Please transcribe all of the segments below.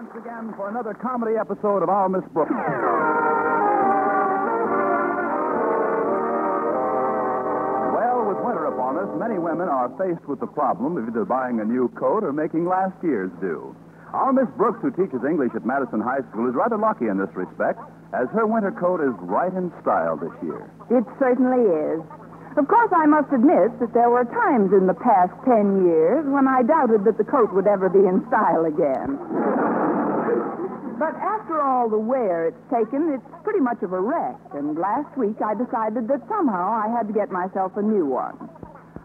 once again for another comedy episode of Our Miss Brooks. Well, with winter upon us, many women are faced with the problem of either buying a new coat or making last year's do. Our Miss Brooks, who teaches English at Madison High School, is rather lucky in this respect, as her winter coat is right in style this year. It certainly is. Of course, I must admit that there were times in the past ten years when I doubted that the coat would ever be in style again. But after all the wear it's taken, it's pretty much of a wreck. And last week I decided that somehow I had to get myself a new one.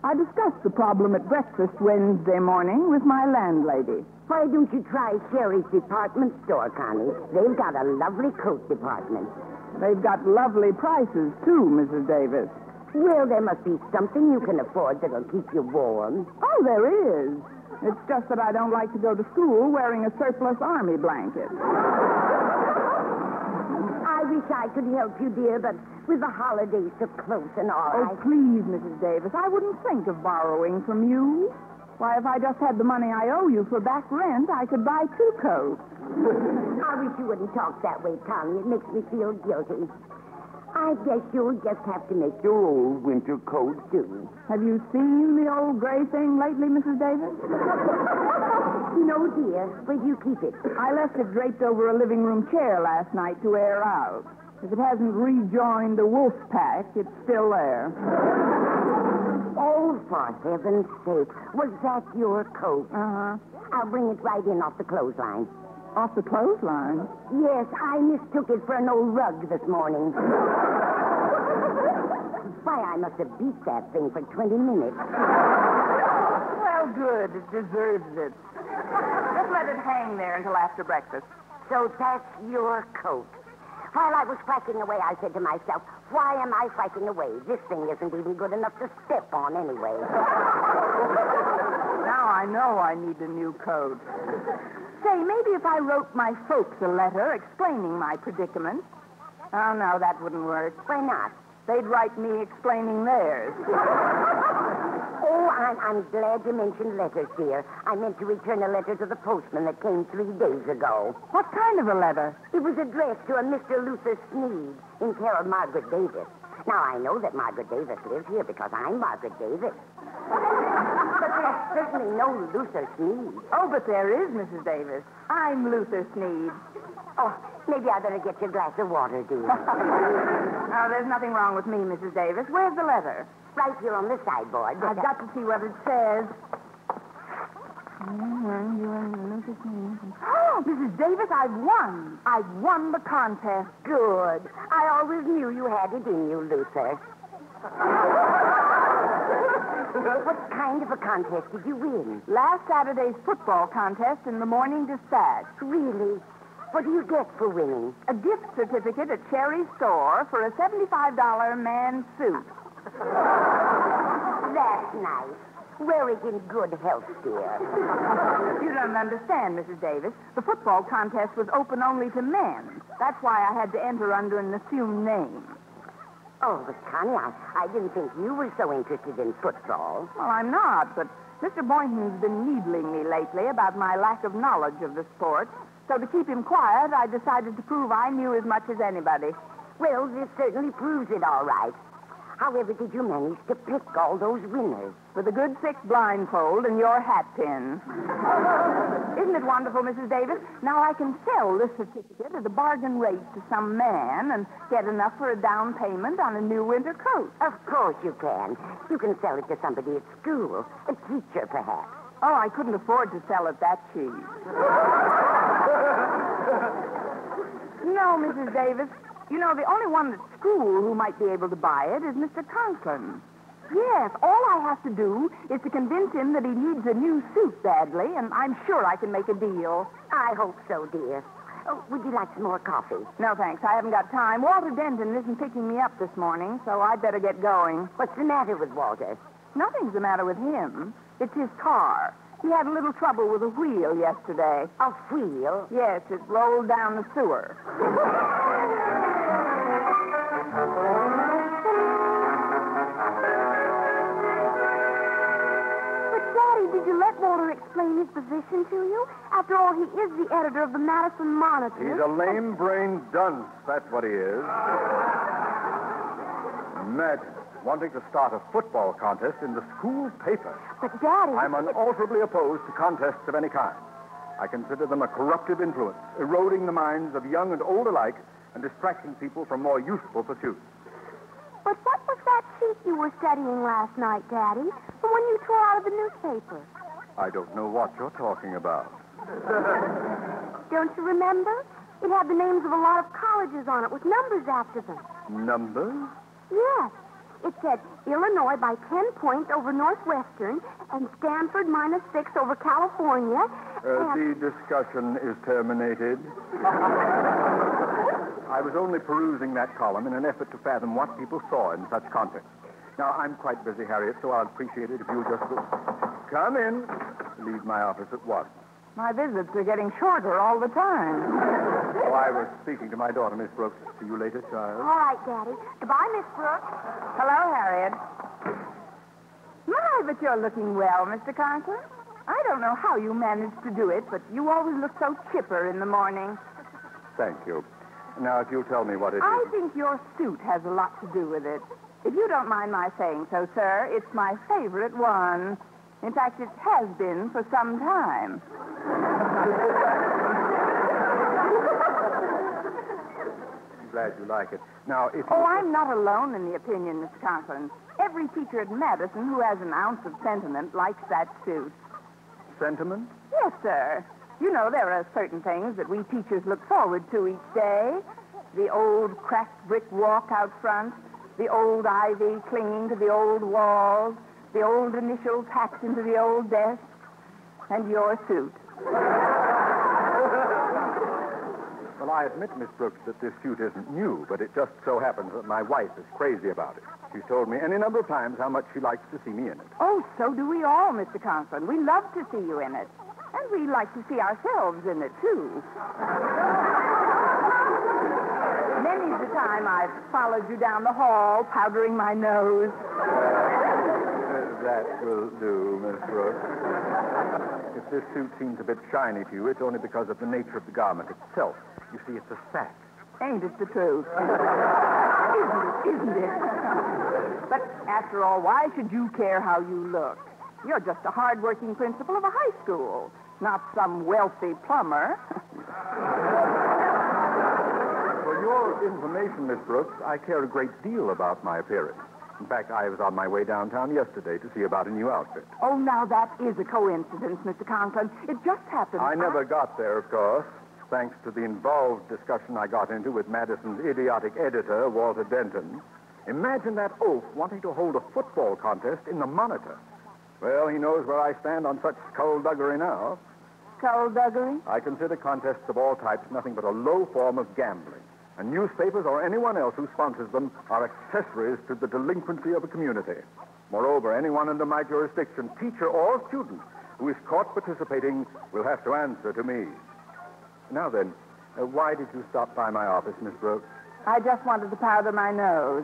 I discussed the problem at breakfast Wednesday morning with my landlady. Why don't you try Sherry's department store, Connie? They've got a lovely coat department. They've got lovely prices, too, Mrs. Davis. Well, there must be something you can afford that'll keep you warm. Oh, there is. It's just that I don't like to go to school wearing a surplus army blanket. I wish I could help you, dear, but with the holidays so close and all, Oh, I... please, Mrs. Davis, I wouldn't think of borrowing from you. Why, if I just had the money I owe you for back rent, I could buy two coats. I wish you wouldn't talk that way, Connie. It makes me feel guilty. I guess you'll just have to make your old winter coat do. Have you seen the old gray thing lately, Mrs. Davis? No, dear. Where do you keep it? I left it draped over a living room chair last night to air out. If it hasn't rejoined the wolf pack, it's still there. Oh, for heaven's sake. Was that your coat? Uh-huh. I'll bring it right in off the clothesline. Off the clothesline. Yes, I mistook it for an old rug this morning. Why, I must have beat that thing for 20 minutes. Well, good. It deserves it. Just let it hang there until after breakfast. So that's your coat. While I was whacking away, I said to myself, why am I whacking away? This thing isn't even good enough to step on anyway. Now I know I need a new coat. Say, maybe if I wrote my folks a letter explaining my predicament. Oh, no, that wouldn't work. Why not? They'd write me explaining theirs. Oh, I'm, I'm glad you mentioned letters, dear. I meant to return a letter to the postman that came three days ago. What kind of a letter? It was addressed to a Mr. Luther Sneed in care of Margaret Davis. Now, I know that Margaret Davis lives here because I'm Margaret Davis. There's certainly no Luther Sneed. Oh, but there is, Mrs. Davis. I'm Luther Sneed. Oh, maybe I better get you a glass of water, dear. Now, oh, there's nothing wrong with me, Mrs. Davis. Where's the letter? right here on the sideboard. I've got to see what it says. Mm, oh, Mrs. Davis, I've won. I've won the contest. Good. I always knew you had it in you, Luther. what kind of a contest did you win? Last Saturday's football contest in the Morning Dispatch. Really? What do you get for winning? A gift certificate at Sherry's store for a $75 man suit. That's nice. Wear it in good health, dear. You don't understand, Mrs. Davis. The football contest was open only to men. That's why I had to enter under an assumed name. Oh, but Connie, I, I didn't think you were so interested in football. Well, I'm not, but Mr. Boynton's been needling me lately about my lack of knowledge of the sport. So to keep him quiet, I decided to prove I knew as much as anybody. Well, this certainly proves it all right. However did you manage to pick all those winners? With a good thick blindfold and your hat pin. Isn't it wonderful, Mrs. Davis? Now I can sell this certificate at a bargain rate to some man and get enough for a down payment on a new winter coat. Of course you can. You can sell it to somebody at school, a teacher, perhaps. Oh, I couldn't afford to sell it that cheap. no, Mrs. Davis. You know, the only one at school who might be able to buy it is Mr. Conklin. Yes, all I have to do is to convince him that he needs a new suit badly, and I'm sure I can make a deal. I hope so, dear. Oh, would you like some more coffee? No, thanks. I haven't got time. Walter Denton isn't picking me up this morning, so I'd better get going. What's the matter with Walter? Nothing's the matter with him. It's his car. He had a little trouble with a wheel yesterday. A wheel? Yes, it rolled down the sewer. Would you let Walter explain his position to you? After all, he is the editor of the Madison Monitor. He's a lame-brained dunce, that's what he is. Imagine wanting to start a football contest in the school paper. But, Daddy... I'm unalterably opposed to contests of any kind. I consider them a corruptive influence, eroding the minds of young and old alike and distracting people from more useful pursuits. But what was that sheet you were studying last night, Daddy? The one you tore out of the newspaper. I don't know what you're talking about. Don't you remember? It had the names of a lot of colleges on it with numbers after them. Numbers? Yes. It said Illinois by 10 points over Northwestern and Stanford minus 6 over California. Uh, and- the discussion is terminated. I was only perusing that column in an effort to fathom what people saw in such context. Now, I'm quite busy, Harriet, so I'll appreciate it if you'll just go. Come in. Leave my office at once. My visits are getting shorter all the time. Oh, I was speaking to my daughter, Miss Brooks. See you later, child. All right, Daddy. Goodbye, Miss Brooks. Hello, Harriet. My, but you're looking well, Mr. Conklin. I don't know how you managed to do it, but you always look so chipper in the morning. Thank you. Now, if you'll tell me what it is. I think your suit has a lot to do with it. If you don't mind my saying so, sir, it's my favorite one. In fact, it has been for some time. I'm glad you like it. Now, if. Oh, I'm not alone in the opinion, Mr. Conklin. Every teacher at Madison who has an ounce of sentiment likes that suit. Sentiment? Yes, sir. You know, there are certain things that we teachers look forward to each day. The old cracked brick walk out front, the old ivy clinging to the old walls, the old initials hacked into the old desk, and your suit. Well, I admit, Miss Brooks, that this suit isn't new, but it just so happens that my wife is crazy about it. She's told me any number of times how much she likes to see me in it. Oh, so do we all, Mr. Conklin. We love to see you in it. And we like to see ourselves in it, too. Many's the time I've followed you down the hall, powdering my nose. That will do, Miss Brooks. If this suit seems a bit shiny to you, it's only because of the nature of the garment itself. You see, it's a sack. Ain't it the truth? isn't it? Isn't it? but after all, why should you care how you look? You're just a hard-working principal of a high school, not some wealthy plumber. For your information, Miss Brooks, I care a great deal about my appearance. In fact, I was on my way downtown yesterday to see about a new outfit. oh, now that is a coincidence, Mr. Conklin. It just happened. I never got there, of course, thanks to the involved discussion I got into with Madison's idiotic editor, Walter Denton. Imagine that oaf wanting to hold a football contest in the Monitor. Well, he knows where I stand on such skullduggery now. Skullduggery? I consider contests of all types nothing but a low form of gambling. And newspapers or anyone else who sponsors them are accessories to the delinquency of a community. Moreover, anyone under my jurisdiction, teacher or student, who is caught participating will have to answer to me. Now then, uh, why did you stop by my office, Miss Brooks? I just wanted to powder my nose.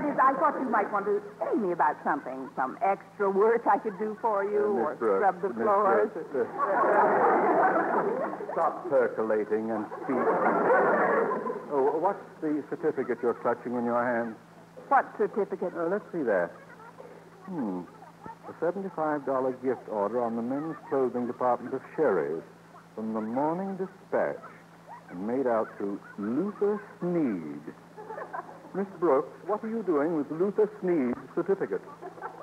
That is, I thought you might want to see me about something. Some extra work I could do for you, Uh, or Brooks, scrub the Miss floors. Brooks, uh, Stop percolating and speak. Oh, what's the certificate you're clutching in your hand? What certificate? Uh, let's see there. Hmm. A $75 gift order on the men's clothing department of Sherry's from the Morning Dispatch and made out to Luther Sneed. Miss Brooks, what are you doing with Luther Sneed's certificate?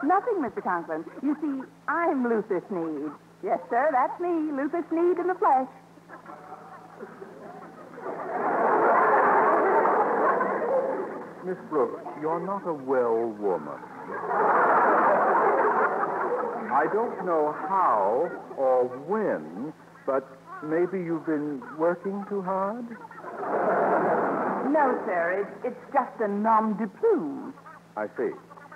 Nothing, Mr. Conklin. You see, I'm Luther Sneed. Yes, sir, that's me, Luther Sneed in the flesh. Miss Brooks, you're not a well woman. I don't know how or when, but maybe you've been working too hard? No, sir, it's, it's just a nom de plume. I see.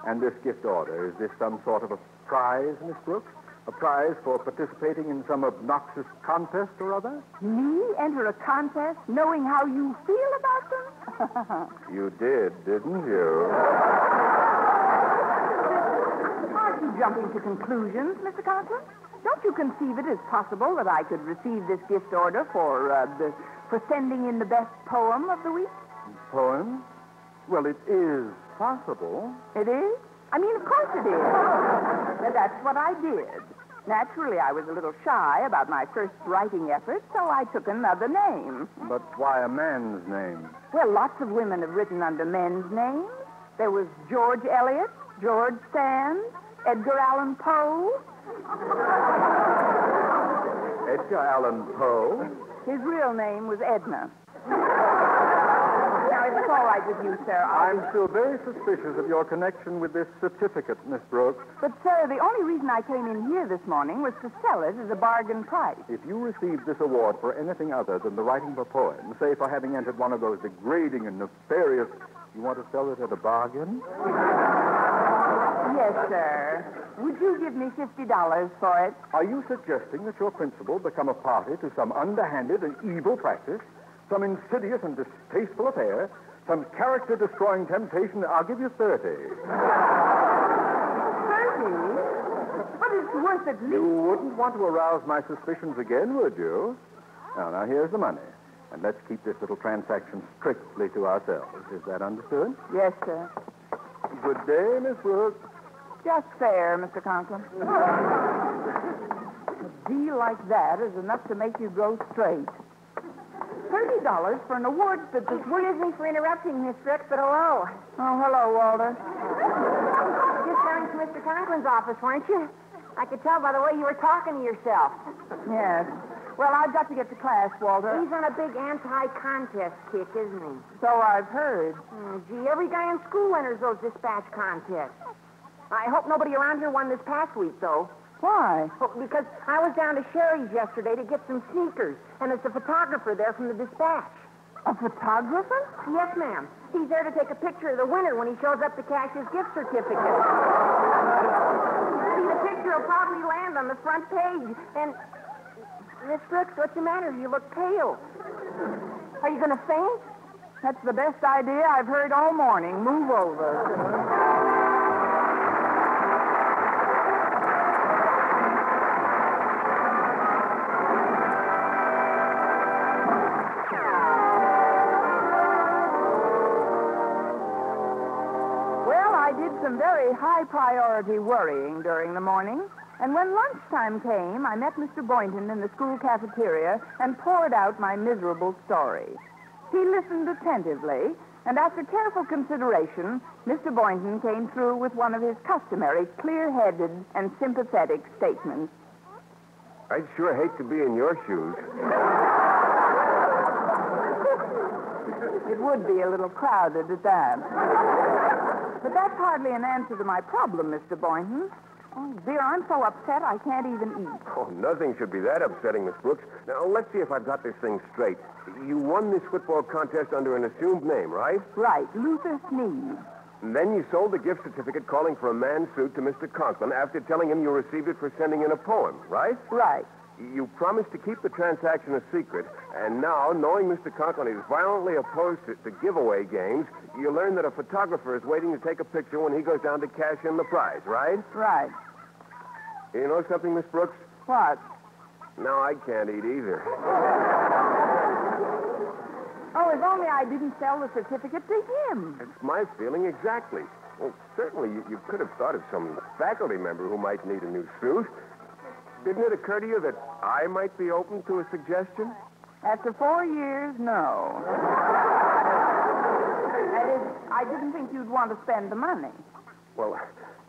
And this gift order, is this some sort of a prize, Miss Brooks? A prize for participating in some obnoxious contest or other? Me enter a contest knowing how you feel about them? You did, didn't you? Aren't you jumping to conclusions, Mr. Conklin. Don't you conceive it as possible that I could receive this gift order for uh, the for sending in the best poem of the week? Poem? Well, it is possible. It is? I mean, of course it is. Now, That's what I did. Naturally, I was a little shy about my first writing effort, so I took another name. But why a man's name? Well, lots of women have written under men's names. There was George Eliot, George Sand, Edgar Allan Poe. Edgar Allan Poe? His real name was Edna. Now, if it's all right with you, sir, I'll... I'm still very suspicious of your connection with this certificate, Miss Brooks. But, sir, the only reason I came in here this morning was to sell it at a bargain price. If you received this award for anything other than the writing of a poem, say for having entered one of those degrading and nefarious, you want to sell it at a bargain? Yes, sir. Would you give me $50 for it? Are you suggesting that your principal become a party to some underhanded and evil practice, some insidious and distasteful affair, some character-destroying temptation? I'll give you 30. 30? But it's worth at least... You wouldn't want to arouse my suspicions again, would you? Now, now, here's the money. And let's keep this little transaction strictly to ourselves. Is that understood? Yes, sir. Good day, Miss Brooks. Just fair, Mr. Conklin. A deal like that is enough to make you go straight. Thirty dollars for an award that this... Oh, excuse me for interrupting, Miss Brooks, but hello. Oh, hello, Walter. Just going to Mr. Conklin's office, weren't you? I could tell by the way you were talking to yourself. Yes. Well, I've got to get to class, Walter. He's on a big anti-contest kick, isn't he? So I've heard. Oh, gee, every guy in school enters those dispatch contests. I hope nobody around here won this past week, though. Why? Oh, because I was down to Sherry's yesterday to get some sneakers, and there's a photographer there from the dispatch. A photographer? Yes, ma'am. He's there to take a picture of the winner when he shows up to cash his gift certificate. See, the picture will probably land on the front page. And, Miss Brooks, what's the matter? You look pale. Are you going to faint? That's the best idea I've heard all morning. Move over. Some very high priority worrying during the morning. And when lunchtime came, I met Mr. Boynton in the school cafeteria and poured out my miserable story. He listened attentively, and after careful consideration, Mr. Boynton came through with one of his customary clear headed and sympathetic statements. I'd sure hate to be in your shoes. It would be a little crowded at that. But that's hardly an answer to my problem, Mr. Boynton. Oh, dear, I'm so upset I can't even eat. Oh, nothing should be that upsetting, Miss Brooks. Now, let's see if I've got this thing straight. You won this football contest under an assumed name, right? Right, Luther Sneed. And then you sold the gift certificate calling for a man's suit to Mr. Conklin after telling him you received it for sending in a poem, right? Right. You promised to keep the transaction a secret, and now, knowing Mr. Conklin is violently opposed to, to giveaway games, you learn that a photographer is waiting to take a picture when he goes down to cash in the prize, right? Right. You know something, Miss Brooks? What? No, I can't eat either. Oh, if only I didn't sell the certificate to him. It's my feeling exactly. Well, certainly you, you could have thought of some faculty member who might need a new suit. Didn't it occur to you that I might be open to a suggestion? After four years, no. That is, I didn't think you'd want to spend the money. Well,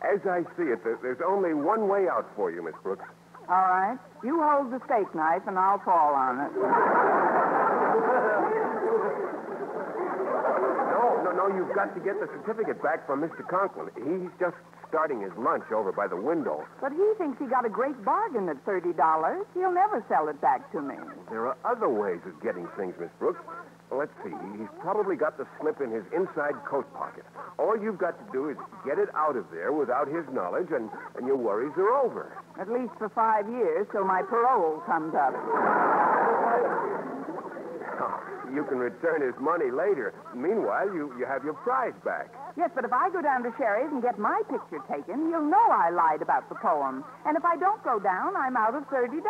as I see it, there's only one way out for you, Miss Brooks. All right. You hold the steak knife and I'll fall on it. No, no, no, you've got to get the certificate back from Mr. Conklin. He's just starting his lunch over by the window. But he thinks he got a great bargain at $30. He'll never sell it back to me. There are other ways of getting things, Miss Brooks. Let's see. He's probably got the slip in his inside coat pocket. All you've got to do is get it out of there without his knowledge, and, and your worries are over. At least for five years till my parole comes up. Oh, you can return his money later. Meanwhile, you, you have your prize back. Yes, but if I go down to Sherry's and get my picture taken, you'll know I lied about the poem. And if I don't go down, I'm out of $30.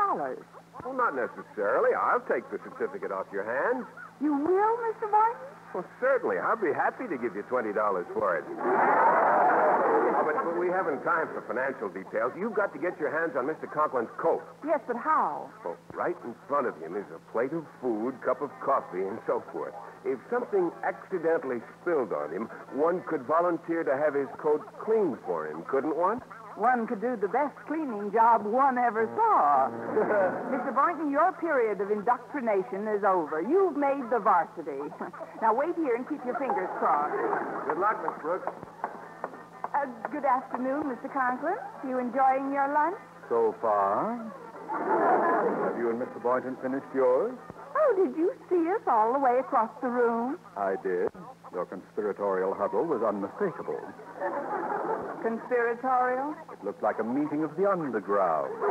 Well, not necessarily. I'll take the certificate off your hands. You will, Mr. Boynton? Well, certainly. I'll be happy to give you $20 for it. Oh, but, but we haven't time for financial details. You've got to get your hands on Mr. Conklin's coat. Yes, but how? Well, right in front of him is a plate of food, cup of coffee, and so forth. If something accidentally spilled on him, one could volunteer to have his coat cleaned for him, couldn't one? One could do the best cleaning job one ever saw. Mr. Boynton, your period of indoctrination is over. You've made the varsity. now wait here and keep your fingers crossed. Good luck, Miss Brooks. Uh, good afternoon, Mr. Conklin. You enjoying your lunch? So far. Have you and Mr. Boynton finished yours? Oh, did you see us all the way across the room? I did. Your conspiratorial huddle was unmistakable. Conspiratorial? It looked like a meeting of the underground.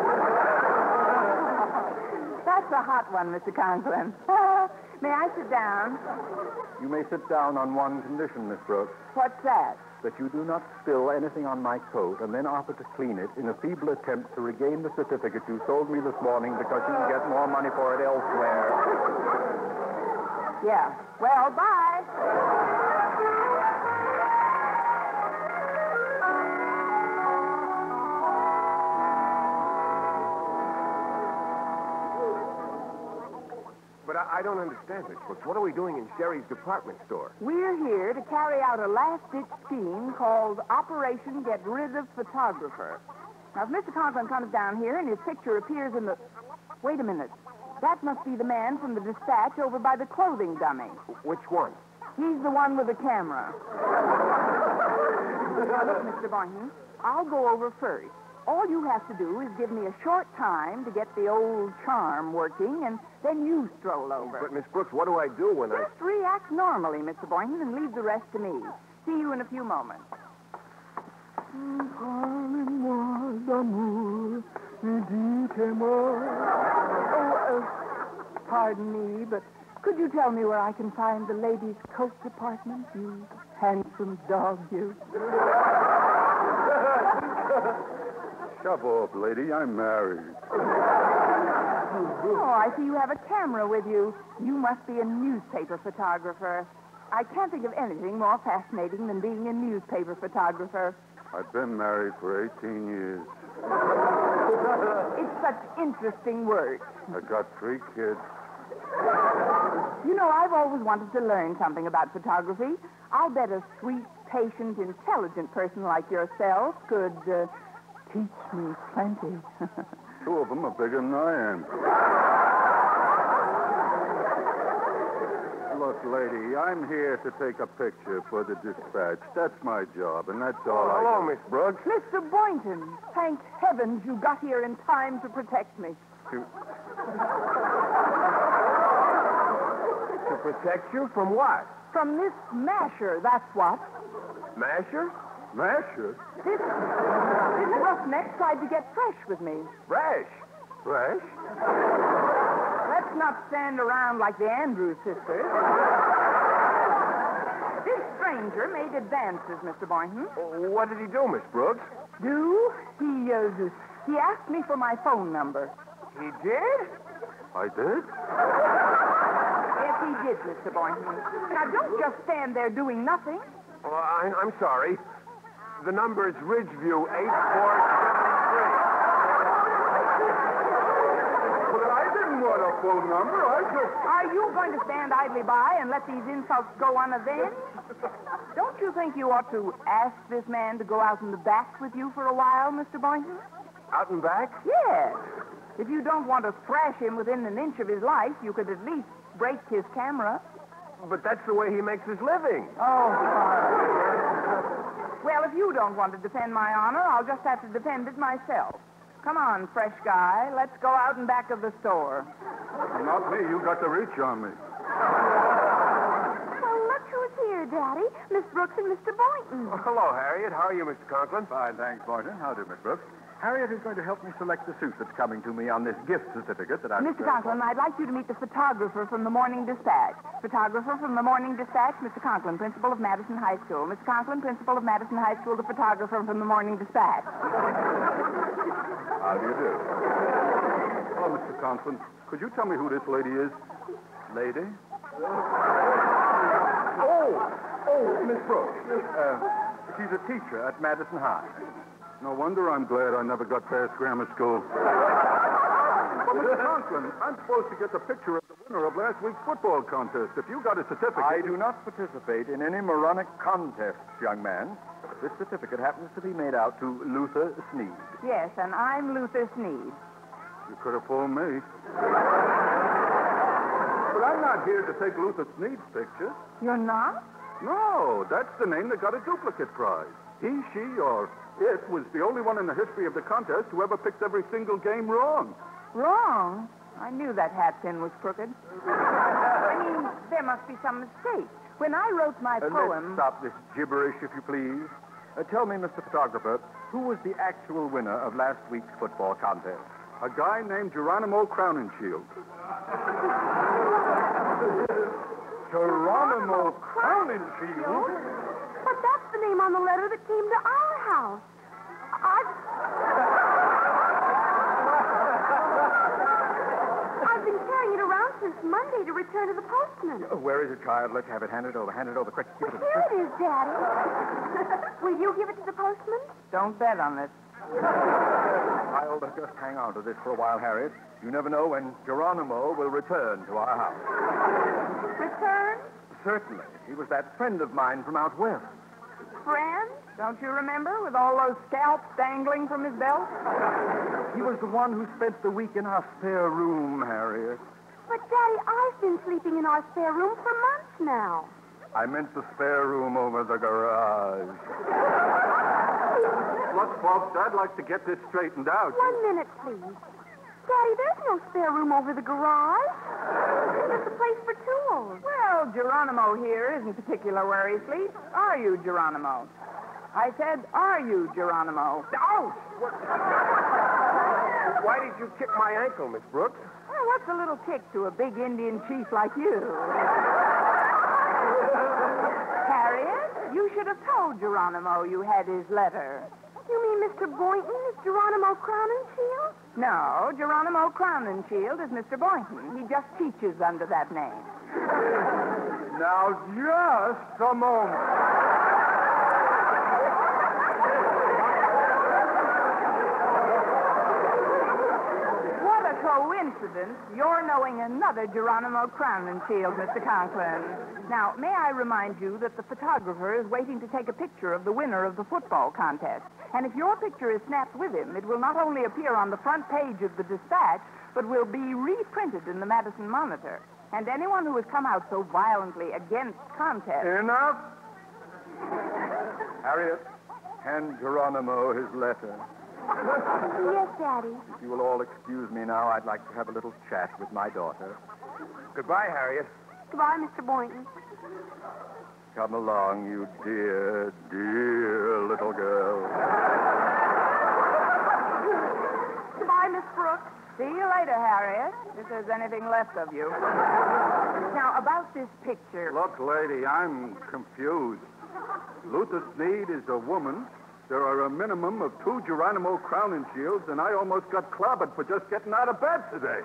That's a hot one, Mr. Conklin. May I sit down? You may sit down on one condition, Miss Brooks, What's that? That you do not spill anything on my coat and then offer to clean it in a feeble attempt to regain the certificate you sold me this morning because you can get more money for it elsewhere. Yeah. Well, bye. I, I don't understand, Miss Brooks. What are we doing in Sherry's department store? We're here to carry out a last-ditch scheme called Operation Get Rid of Photographer. Now, if Mr. Conklin comes down here and his picture appears in the... Wait a minute. That must be the man from the dispatch over by the clothing dummy. Which one? He's the one with the camera. now, look, Mr. Boynton, I'll go over first. All you have to do is give me a short time to get the old charm working, and then you stroll over. But, Miss Brooks, what do I do when I... Just react normally, Mr. Boynton, and leave the rest to me. See you in a few moments. Oh, uh, pardon me, but could you tell me where I can find the ladies' coat department, you handsome dog, you? Shove off, lady. I'm married. Oh, I see you have a camera with you. You must be a newspaper photographer. I can't think of anything more fascinating than being a newspaper photographer. I've been married for 18 years. It's such interesting work. I've got three kids. You know, I've always wanted to learn something about photography. I'll bet a sweet, patient, intelligent person like yourself could uh, teach me plenty. Two of them are bigger than I am. Look, lady, I'm here to take a picture for the dispatch. That's my job, and that's all I Hello. Miss Brooks. Mr. Boynton, thank heavens you got here in time to protect me. You- To protect you from what? From this masher, that's what. Masher? Masher? This, this roughneck tried to get fresh with me. Fresh. Fresh? Let's not stand around like the Andrews sisters. This stranger made advances, Mr. Boynton. What did he do, Miss Brooks? Do? He, uh, he asked me for my phone number. He did? I did? Yes, he did, Mr. Boynton. Now, don't just stand there doing nothing. Well, I, I'm sorry. The number is Ridgeview 8473. But I didn't want a phone number. I just... Are you going to stand idly by and let these insults go unavenged? Don't you think you ought to ask this man to go out in the back with you for a while, Mr. Boynton? Out and back? Yes. If you don't want to thrash him within an inch of his life, you could at least break his camera. But that's the way he makes his living. Oh, Well, if you don't want to defend my honor, I'll just have to defend it myself. Come on, fresh guy. Let's go out and back of the store. Not me. You got the reach on me. Well, look who's here, Daddy. Miss Brooks and Mr. Boynton. Oh, hello, Harriet. How are you, Mr. Conklin? Fine, thanks, Boynton. How do, Miss Brooks? Harriet is going to help me select the suit that's coming to me on this gift certificate that I've... Mr. Conklin, I'd like you to meet the photographer from the Morning Dispatch. Photographer from the Morning Dispatch, Mr. Conklin, principal of Madison High School. Mr. Conklin, principal of Madison High School, the photographer from the Morning Dispatch. How do you do? Hello, Mr. Conklin. Could you tell me who this lady is? Lady? Oh, oh, Miss Brooks. Uh, she's a teacher at Madison High. No wonder I'm glad I never got past grammar school. Well, Mr. Conklin, I'm supposed to get the picture of the winner of last week's football contest. If you got a certificate. I do not participate in any moronic contests, young man. This certificate happens to be made out to Luther Sneed. Yes, and I'm Luther Sneed. You could have phoned me. But I'm not here to take Luther Sneed's picture. You're not? No, that's the name that got a duplicate prize. He, she, or it was the only one in the history of the contest who ever picked every single game wrong. Wrong. I knew that hat pin was crooked. I mean, there must be some mistake. When I wrote my Uh, poem. Let's stop this gibberish, if you please. Uh, tell me, Mr. Photographer, who was the actual winner of last week's football contest? A guy named Geronimo Crowninshield. Geronimo Crowninshield? But that's the name on the letter that came to our house. I've... I've been carrying it around since Monday to return to the postman. Oh, where is it, child? Let's have it. handed over. Hand it over. Quick. Give it to me. Here it is, Daddy. Will you give it to the postman? Don't bet on it. I'll just hang on to this for a while, Harriet. You never know when Geronimo will return to our house. Return? Certainly. He was that friend of mine from out west. Friend? Don't you remember? With all those scalps dangling from his belt? He was the one who spent the week in our spare room, Harriet. But, Daddy, I've been sleeping in our spare room for months now. I meant the spare room over the garage. Look, folks, I'd like to get this straightened out. One minute, please. Daddy, there's no spare room over the garage. There's a place for tools. Well, Geronimo here isn't particular where he sleeps. Are you, Geronimo? I said, are you, Geronimo? Ouch! What? Why did you kick my ankle, Miss Brooks? Well, what's a little kick to a big Indian chief like you? Harriet, you should have told Geronimo you had his letter. You mean Mr. Boynton is Geronimo Crowninshield? No, Geronimo Crowninshield is Mr. Boynton. He just teaches under that name. Now, just a moment. What a coincidence, you're knowing another Geronimo Crowninshield, Mr. Conklin. Now, may I remind you that the photographer is waiting to take a picture of the winner of the football contest. And if your picture is snapped with him, it will not only appear on the front page of the dispatch, but will be reprinted in the Madison Monitor. And anyone who has come out so violently against contest... Enough. Harriet, hand Geronimo his letter. Yes, Daddy. If you will all excuse me now, I'd like to have a little chat with my daughter. Goodbye, Harriet. Goodbye, Mr. Boynton. Come along, you dear, dear little girl. Goodbye, Miss Brooks. See you later, Harriet, if there's anything left of you. Now, about this picture. Look, lady, I'm confused. Luther Sneed is a woman. There are a minimum of two Geronimo Crowninshields, and shields, and I almost got clobbered for just getting out of bed today.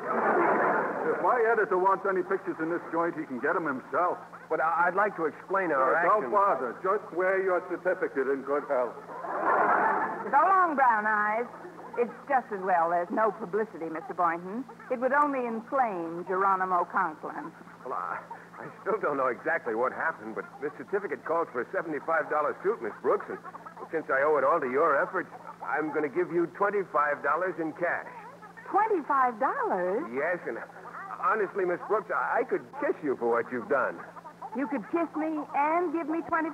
If my editor wants any pictures in this joint, he can get them himself. But I- I'd like to explain our Uh, don't bother. Just wear your certificate in good health. So long, Brown Eyes. It's just as well there's no publicity, Mr. Boynton. It would only inflame Geronimo Conklin. Well, I, I still don't know exactly what happened, but this certificate calls for a $75 suit, Miss Brooks, and since I owe it all to your efforts, I'm going to give you $25 in cash. $25? Yes, and honestly, Miss Brooks, I, I could kiss you for what you've done. You could kiss me and give me $25?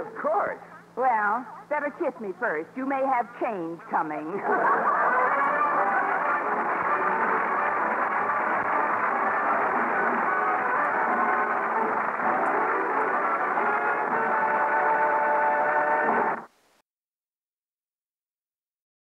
Of course. Well, better kiss me first. You may have change coming.